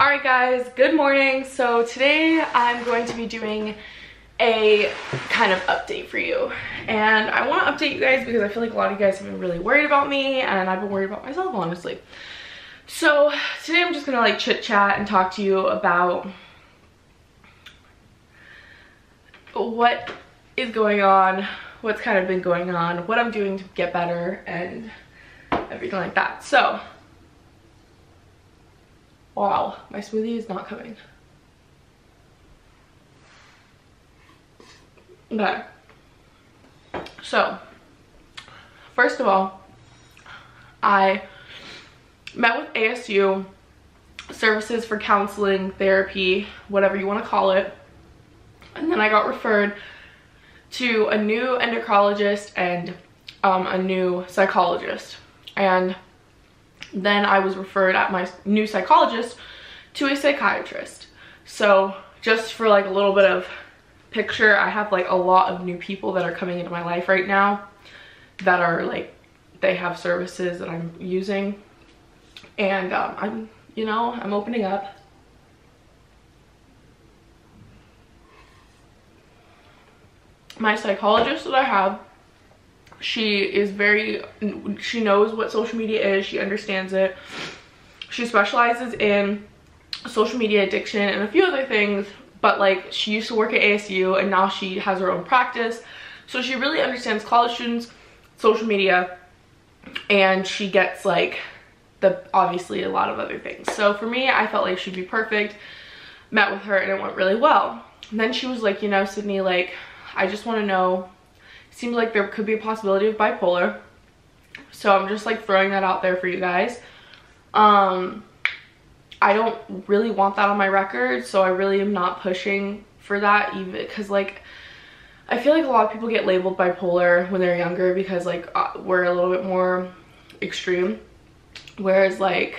Alright guys, good morning. So today I'm going to be doing a kind of update for you. And I want to update you guys because I feel like a lot of you guys have been really worried about me and I've been worried about myself honestly. So today I'm just gonna like chit chat and talk to you about what is going on, what's kind of been going on, what I'm doing to get better and everything like that. So Wow, my smoothie is not coming. Okay. So, first of all, I met with ASU services for counseling, therapy, whatever you want to call it. And then I got referred to a new endocrinologist and um, a new psychologist. And then I was referred at my new psychologist to a psychiatrist. So just for like a little bit of picture, I have like a lot of new people that are coming into my life right now that are like, they have services that I'm using. And um, I'm, you know, I'm opening up. My psychologist that I have she is very, she knows what social media is. She understands it. She specializes in social media addiction and a few other things. But like she used to work at ASU and now she has her own practice. So she really understands college students, social media, and she gets like the obviously a lot of other things. So for me, I felt like she'd be perfect. Met with her and it went really well. And then she was like, you know, Sidney, like, I just want to know seems like there could be a possibility of bipolar. So I'm just like throwing that out there for you guys. Um, I don't really want that on my record, so I really am not pushing for that even because like I feel like a lot of people get labeled bipolar when they're younger because like uh, we're a little bit more extreme. Whereas like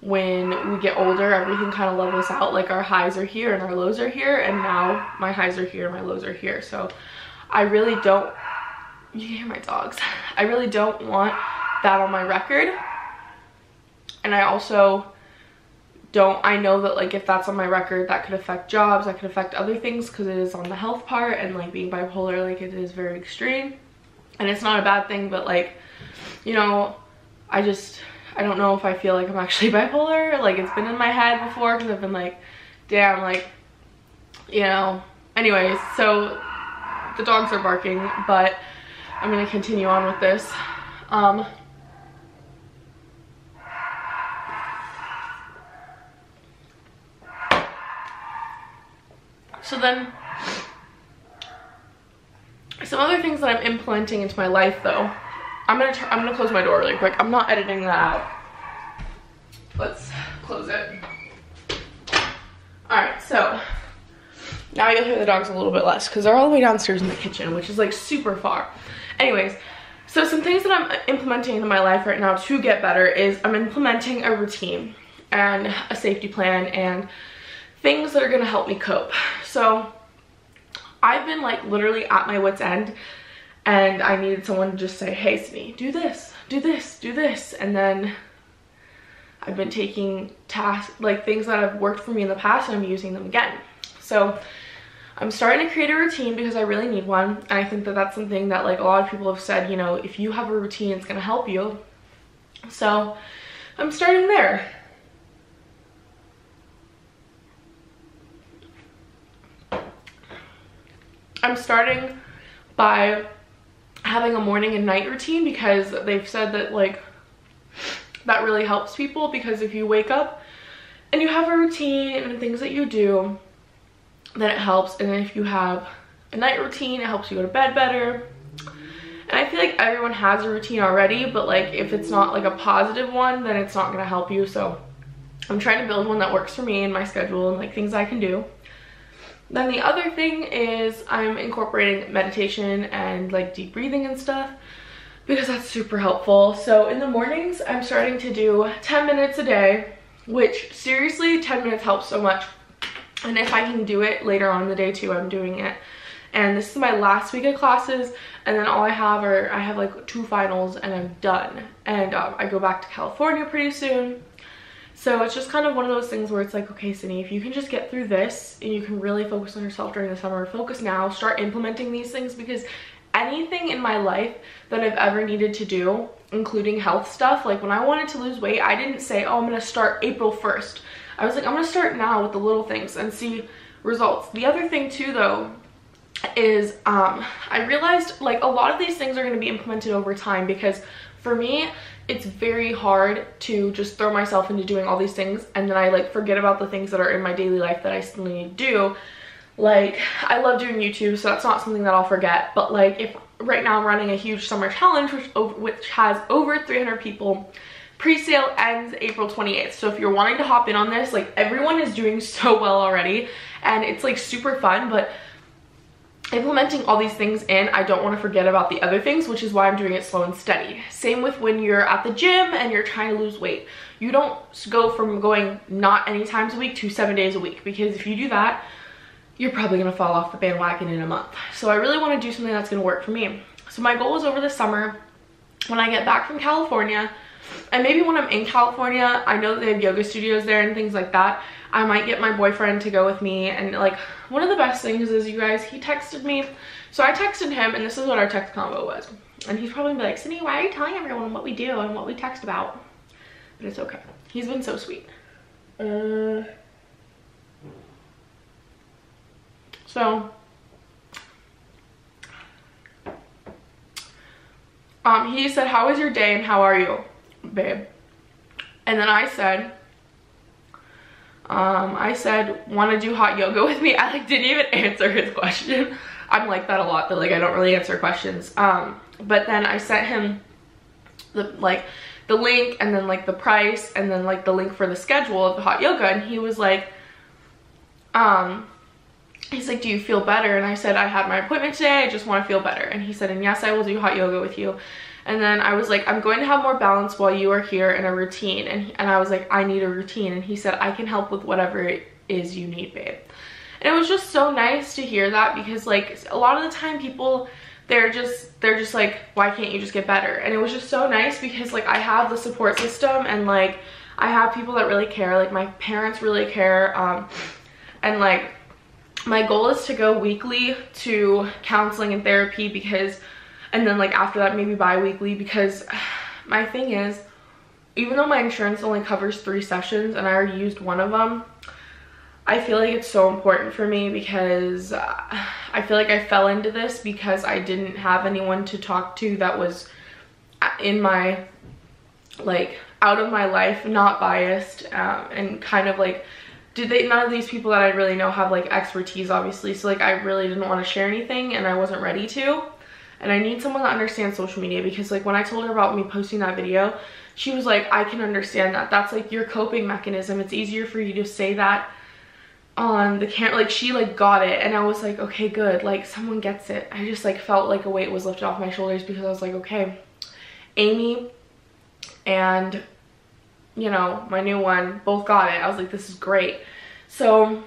when we get older, everything kind of levels out. Like our highs are here and our lows are here and now my highs are here, my lows are here. So I really don't, you hear my dogs. I really don't want that on my record. And I also don't, I know that like if that's on my record, that could affect jobs, that could affect other things because it is on the health part and like being bipolar, like it is very extreme. And it's not a bad thing, but like, you know, I just, I don't know if I feel like I'm actually bipolar. Like it's been in my head before because I've been like, damn, like, you know, anyways, so the dogs are barking, but I'm gonna continue on with this. Um, so then, some other things that I'm implementing into my life though, I'm gonna I'm gonna close my door really quick. I'm not editing that out. Let's close it. All right, so now you'll hear the dogs a little bit less because they're all the way downstairs in the kitchen, which is like super far. Anyways, so some things that I'm implementing in my life right now to get better is I'm implementing a routine and a safety plan and things that are gonna help me cope. So I've been like literally at my wit's end and I needed someone to just say, hey Sidney, do this, do this, do this. And then I've been taking tasks, like things that have worked for me in the past and I'm using them again. So I'm starting to create a routine because I really need one. And I think that that's something that like a lot of people have said, you know, if you have a routine, it's gonna help you. So I'm starting there. I'm starting by having a morning and night routine because they've said that like that really helps people because if you wake up and you have a routine and things that you do then it helps. And then if you have a night routine, it helps you go to bed better. And I feel like everyone has a routine already, but like if it's not like a positive one, then it's not gonna help you. So I'm trying to build one that works for me and my schedule and like things I can do. Then the other thing is I'm incorporating meditation and like deep breathing and stuff because that's super helpful. So in the mornings, I'm starting to do 10 minutes a day, which seriously 10 minutes helps so much and if I can do it later on in the day too, I'm doing it. And this is my last week of classes and then all I have are, I have like two finals and I'm done. And um, I go back to California pretty soon. So it's just kind of one of those things where it's like, okay, Cindy, if you can just get through this and you can really focus on yourself during the summer, focus now, start implementing these things because anything in my life that I've ever needed to do, including health stuff, like when I wanted to lose weight, I didn't say, oh, I'm gonna start April 1st. I was like, I'm gonna start now with the little things and see results. The other thing too though, is um, I realized like a lot of these things are gonna be implemented over time because for me, it's very hard to just throw myself into doing all these things and then I like forget about the things that are in my daily life that I still need to do. Like, I love doing YouTube, so that's not something that I'll forget. But like, if right now I'm running a huge summer challenge, which, which has over 300 people, pre-sale ends April 28th. So if you're wanting to hop in on this, like everyone is doing so well already and it's like super fun, but implementing all these things in, I don't want to forget about the other things, which is why I'm doing it slow and steady. Same with when you're at the gym and you're trying to lose weight. You don't go from going not any times a week to seven days a week because if you do that, you're probably gonna fall off the bandwagon in a month. So I really wanna do something that's gonna work for me. So my goal is over the summer, when I get back from California, and maybe when I'm in California, I know that they have yoga studios there and things like that. I might get my boyfriend to go with me and like one of the best things is you guys, he texted me. So I texted him and this is what our text combo was. And he's probably like, Sidney, why are you telling everyone what we do and what we text about? But it's okay. He's been so sweet. Uh, so, um, he said, how was your day and how are you, babe? And then I said, um, I said, want to do hot yoga with me? I like didn't even answer his question. I'm like that a lot, that like I don't really answer questions. Um, but then I sent him the like the link and then like the price and then like the link for the schedule of the hot yoga and he was like, um, he's like, do you feel better? And I said, I had my appointment today. I just want to feel better. And he said, and yes, I will do hot yoga with you. And then I was like, I'm going to have more balance while you are here in a routine. And, and I was like, I need a routine. And he said, I can help with whatever it is you need, babe. And it was just so nice to hear that because like a lot of the time people, they're just, they're just like, why can't you just get better? And it was just so nice because like I have the support system and like I have people that really care. Like my parents really care. Um, and like my goal is to go weekly to counseling and therapy because and then like after that maybe bi-weekly because my thing is even though my insurance only covers three sessions and I already used one of them I feel like it's so important for me because uh, I feel like I fell into this because I didn't have anyone to talk to that was in my like out of my life not biased um, and kind of like did they none of these people that I really know have like expertise obviously so like I really didn't want to share anything and I wasn't ready to and I need someone that understands social media because like when I told her about me posting that video she was like I can understand that that's like your coping mechanism it's easier for you to say that on the camera like she like got it and I was like okay good like someone gets it I just like felt like a weight was lifted off my shoulders because I was like okay Amy and you know, my new one, both got it. I was like, this is great. So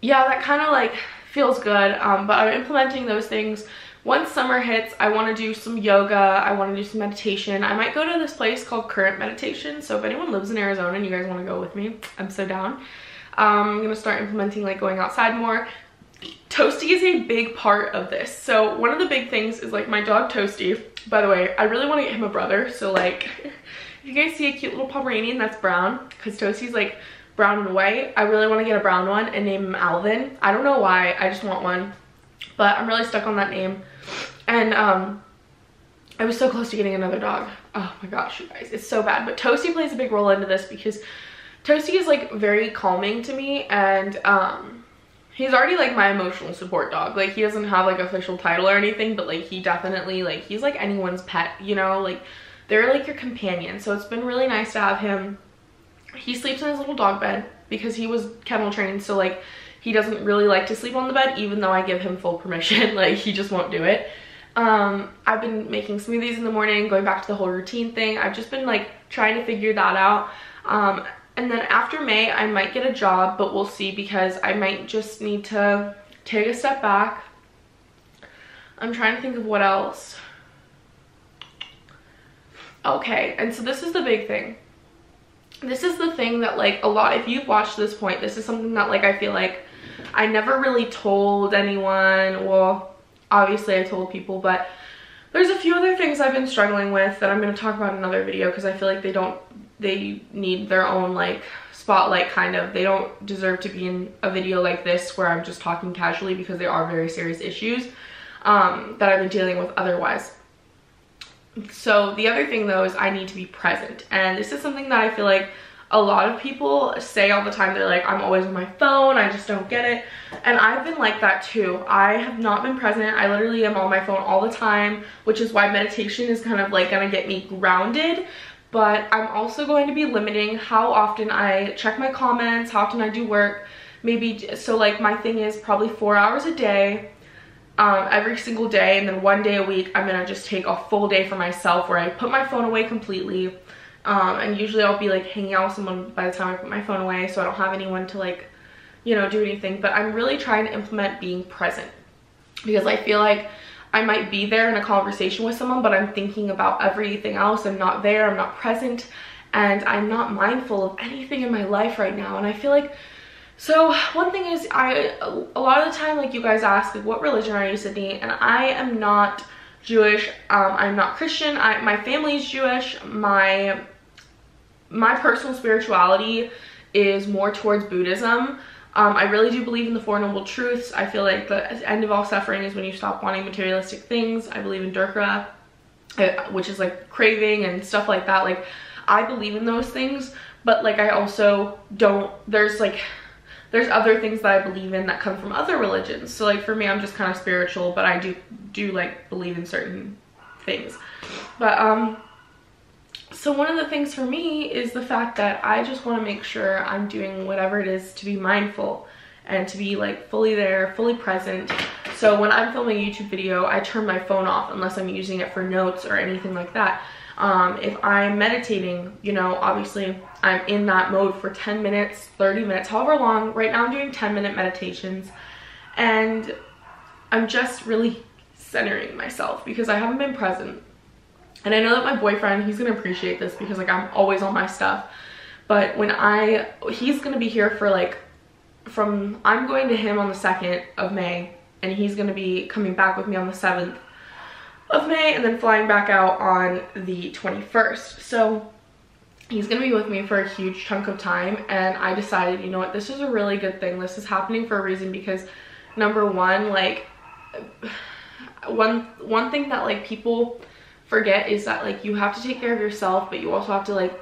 yeah, that kind of like feels good. Um, but I'm implementing those things. Once summer hits, I want to do some yoga. I want to do some meditation. I might go to this place called Current Meditation. So if anyone lives in Arizona and you guys want to go with me, I'm so down. Um, I'm going to start implementing like going outside more. Toasty is a big part of this. So one of the big things is like my dog Toasty. By the way, I really want to get him a brother. So like If you guys see a cute little Pomeranian that's brown, because Toasty's like brown and white, I really want to get a brown one and name him Alvin. I don't know why, I just want one. But I'm really stuck on that name. And um, I was so close to getting another dog. Oh my gosh, you guys, it's so bad. But Toasty plays a big role into this because Toasty is like very calming to me and um, he's already like my emotional support dog. Like he doesn't have like official title or anything, but like he definitely like, he's like anyone's pet, you know, like they're like your companion. So it's been really nice to have him. He sleeps in his little dog bed because he was kennel trained. So like he doesn't really like to sleep on the bed even though I give him full permission. like he just won't do it. Um, I've been making smoothies in the morning, going back to the whole routine thing. I've just been like trying to figure that out. Um, and then after May, I might get a job, but we'll see because I might just need to take a step back. I'm trying to think of what else. Okay, and so this is the big thing. this is the thing that like a lot, if you've watched this point, this is something that like I feel like I never really told anyone. Well, obviously I told people, but there's a few other things I've been struggling with that I'm going to talk about in another video because I feel like they don't, they need their own like spotlight kind of. They don't deserve to be in a video like this where I'm just talking casually because they are very serious issues um, that I've been dealing with otherwise. So the other thing though is I need to be present. And this is something that I feel like a lot of people say all the time. They're like, I'm always on my phone. I just don't get it. And I've been like that too. I have not been present. I literally am on my phone all the time, which is why meditation is kind of like gonna get me grounded. But I'm also going to be limiting how often I check my comments, how often I do work. Maybe, so like my thing is probably four hours a day um, every single day and then one day a week I'm gonna just take a full day for myself where I put my phone away completely um, and usually I'll be like hanging out with someone by the time I put my phone away so I don't have anyone to like you know do anything. But I'm really trying to implement being present. Because I feel like I might be there in a conversation with someone but I'm thinking about everything else. I'm not there. I'm not present. And I'm not mindful of anything in my life right now. And I feel like so one thing is I a lot of the time like you guys ask like what religion are you Sidney and I am not Jewish. Um, I'm not Christian. I my family is Jewish. My my personal spirituality is more towards Buddhism. Um, I really do believe in the Four Noble Truths. I feel like the end of all suffering is when you stop wanting materialistic things. I believe in Dukkha uh, which is like craving and stuff like that. Like I believe in those things but like I also don't there's like there's other things that I believe in that come from other religions. So like for me, I'm just kind of spiritual, but I do do like believe in certain things. But um so one of the things for me is the fact that I just want to make sure I'm doing whatever it is to be mindful and to be like fully there, fully present. So when I'm filming a YouTube video, I turn my phone off unless I'm using it for notes or anything like that. Um, if I'm meditating, you know, obviously I'm in that mode for 10 minutes, 30 minutes, however long. Right now I'm doing 10 minute meditations and I'm just really centering myself because I haven't been present. And I know that my boyfriend, he's gonna appreciate this because like I'm always on my stuff. But when I, he's gonna be here for like, from, I'm going to him on the 2nd of May and he's gonna be coming back with me on the 7th of May and then flying back out on the 21st. So he's gonna be with me for a huge chunk of time and I decided, you know what, this is a really good thing. This is happening for a reason because number one, like one one thing that like people forget is that like you have to take care of yourself, but you also have to like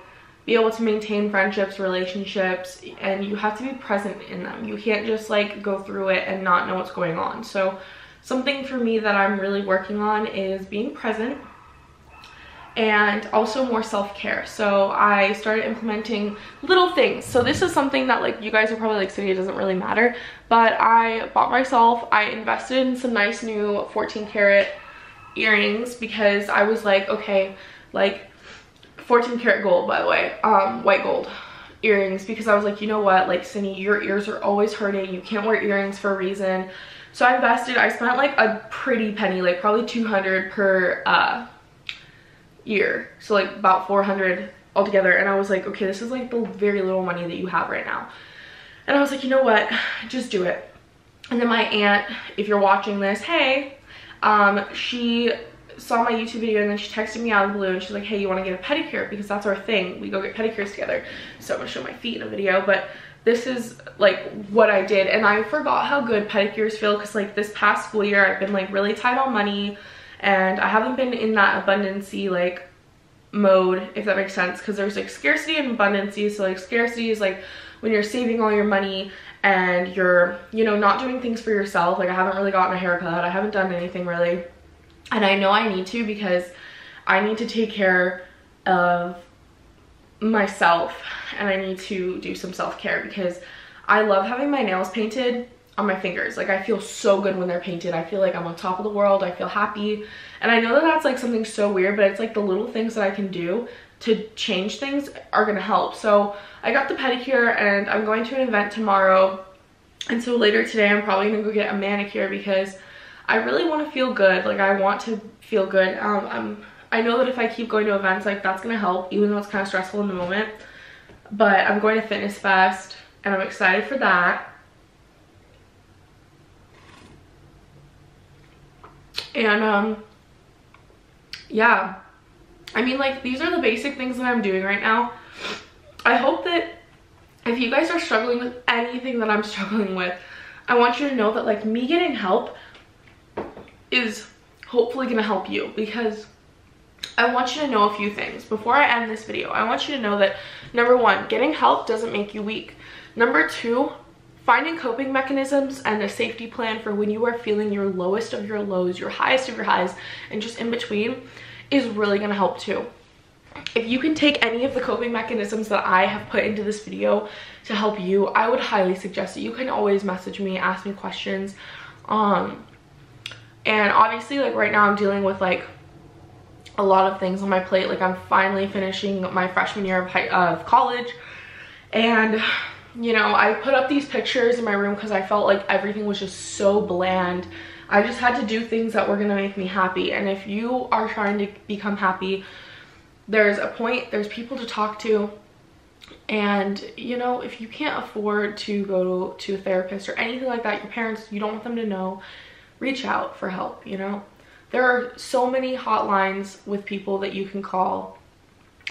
be able to maintain friendships, relationships, and you have to be present in them. You can't just like go through it and not know what's going on. So Something for me that I'm really working on is being present and also more self-care. So i started implementing little things. So this is something that like you guys are probably like Sidney it doesn't really matter but i bought myself i invested in some nice new 14 karat earrings because i was like okay like 14 karat gold by the way um white gold earrings because i was like you know what like Sidney your ears are always hurting. You can't wear earrings for a reason so I invested, I spent like a pretty penny, like probably 200 per uh, year. So like about 400 altogether. And I was like, okay, this is like the very little money that you have right now. And I was like, you know what, just do it. And then my aunt, if you're watching this, hey, um, she saw my YouTube video and then she texted me out of the blue and she's like, hey, you want to get a pedicure? Because that's our thing. We go get pedicures together. So I'm going to show my feet in a video. But this is like what I did. And I forgot how good pedicures feel because like this past school year I've been like really tight on money and I haven't been in that abundancy like mode if that makes sense. Because there's like scarcity and abundancy. So like scarcity is like when you're saving all your money and you're you know not doing things for yourself. Like I haven't really gotten a haircut. I haven't done anything really. And I know I need to because I need to take care of myself and I need to do some self-care because I love having my nails painted on my fingers. Like I feel so good when they're painted. I feel like I'm on top of the world. I feel happy. And I know that that's like something so weird, but it's like the little things that I can do to change things are gonna help. So I got the pedicure and I'm going to an event tomorrow. And so later today, I'm probably gonna go get a manicure because I really wanna feel good. Like I want to feel good. Um, I'm, I know that if I keep going to events, like that's gonna help, even though it's kind of stressful in the moment but I'm going to Fitness Fest and I'm excited for that. And um, yeah, I mean like these are the basic things that I'm doing right now. I hope that if you guys are struggling with anything that I'm struggling with, I want you to know that like me getting help is hopefully gonna help you because I want you to know a few things. Before I end this video, I want you to know that number one, getting help doesn't make you weak. Number two, finding coping mechanisms and a safety plan for when you are feeling your lowest of your lows, your highest of your highs, and just in between is really gonna help too. If you can take any of the coping mechanisms that I have put into this video to help you, I would highly suggest it. You can always message me, ask me questions. Um, and obviously like right now I'm dealing with like a lot of things on my plate. Like I'm finally finishing my freshman year of, high, of college and you know, I put up these pictures in my room because I felt like everything was just so bland. I just had to do things that were going to make me happy. And if you are trying to become happy, there's a point, there's people to talk to. And, you know, if you can't afford to go to, to a therapist or anything like that, your parents, you don't want them to know, reach out for help, you know. There are so many hotlines with people that you can call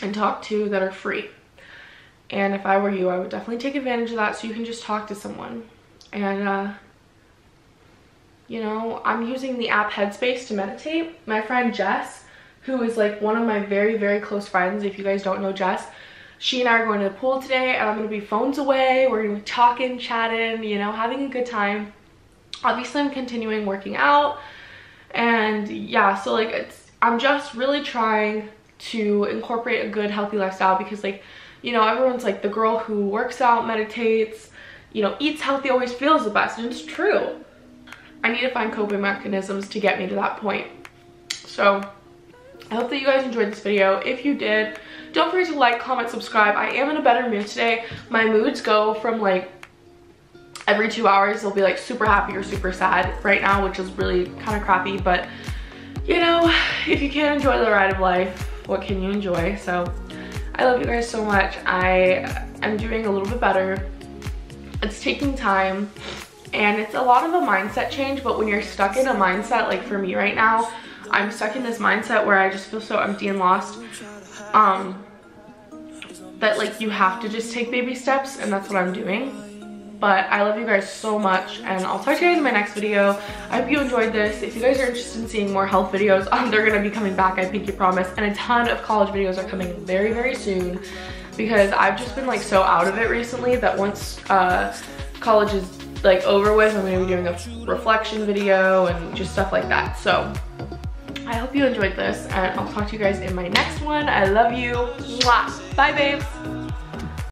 and talk to that are free. And if I were you, I would definitely take advantage of that so you can just talk to someone. And, uh, you know, I'm using the app Headspace to meditate. My friend Jess, who is like one of my very, very close friends, if you guys don't know Jess, she and I are going to the pool today and I'm going to be phones away. We're going to be talking, chatting, you know, having a good time. Obviously, I'm continuing working out. And yeah, so like it's, I'm just really trying to incorporate a good, healthy lifestyle because like, you know, everyone's like the girl who works out, meditates, you know, eats healthy always feels the best. And it's true. I need to find coping mechanisms to get me to that point. So I hope that you guys enjoyed this video. If you did, don't forget to like, comment, subscribe. I am in a better mood today. My moods go from like every two hours they'll be like super happy or super sad right now, which is really kind of crappy. But you know, if you can't enjoy the ride of life, what can you enjoy? So I love you guys so much. I am doing a little bit better. It's taking time and it's a lot of a mindset change, but when you're stuck in a mindset, like for me right now, I'm stuck in this mindset where I just feel so empty and lost. Um, that like you have to just take baby steps and that's what I'm doing but I love you guys so much and I'll talk to you guys in my next video. I hope you enjoyed this. If you guys are interested in seeing more health videos, um, they're gonna be coming back, I think you promise. And a ton of college videos are coming very, very soon because I've just been like so out of it recently that once uh, college is like over with, I'm gonna be doing a reflection video and just stuff like that. So I hope you enjoyed this and I'll talk to you guys in my next one. I love you. Bye babes.